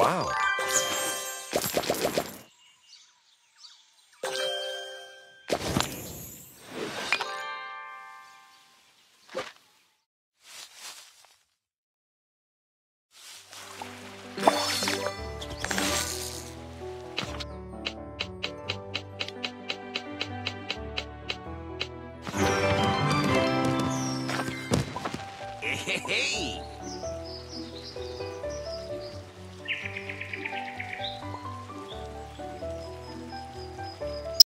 Wow. Hey,